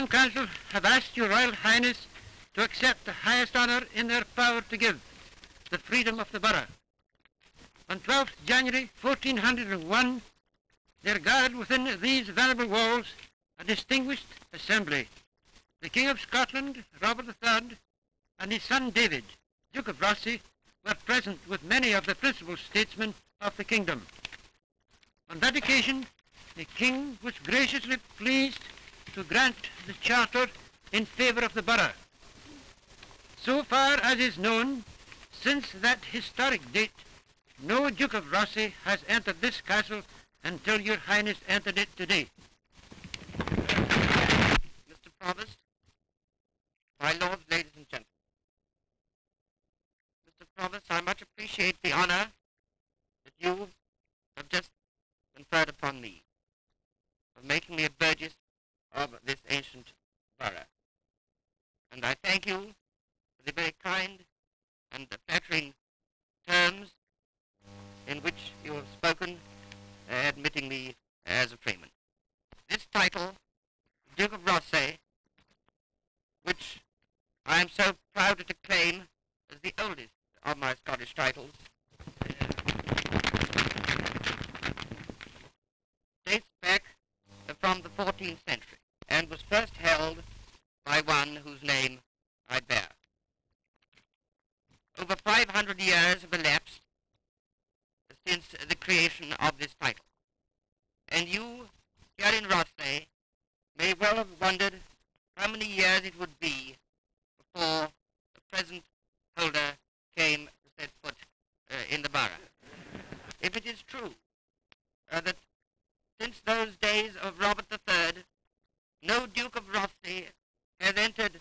Crown Council have asked your Royal Highness to accept the highest honour in their power to give, the freedom of the borough. On 12th January 1401, there gathered within these venerable walls a distinguished assembly. The King of Scotland, Robert III, and his son David, Duke of Rothesay, were present with many of the principal statesmen of the kingdom. On that occasion, the King was graciously pleased to grant the charter in favour of the borough. So far as is known, since that historic date, no Duke of Rothesay has entered this castle until your highness entered it today. Mr. Provost, my lords, ladies and gentlemen. Mr. Provost, I much appreciate the honor that you have just conferred upon me of making me a burgess of And I thank you for the very kind and flattering terms in which you have spoken, uh, admitting me as a freeman. This title, Duke of Rothesay, which I am so proud to claim as the oldest of my Scottish titles, Over 500 years have elapsed since the creation of this title, and you here in Rothesay may well have wondered how many years it would be before the present holder came to set foot uh, in the borough. If it is true uh, that since those days of Robert III, no Duke of Rothesay has entered